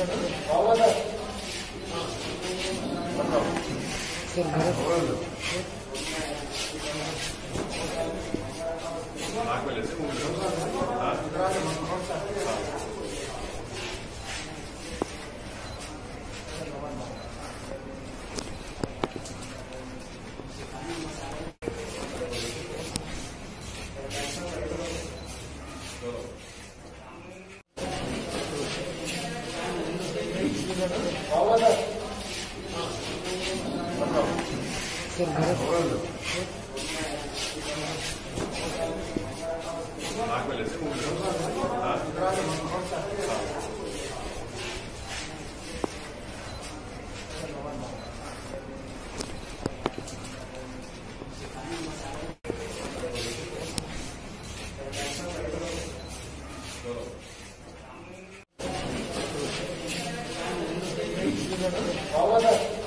Água, ah, beleza. Ah, Gracias.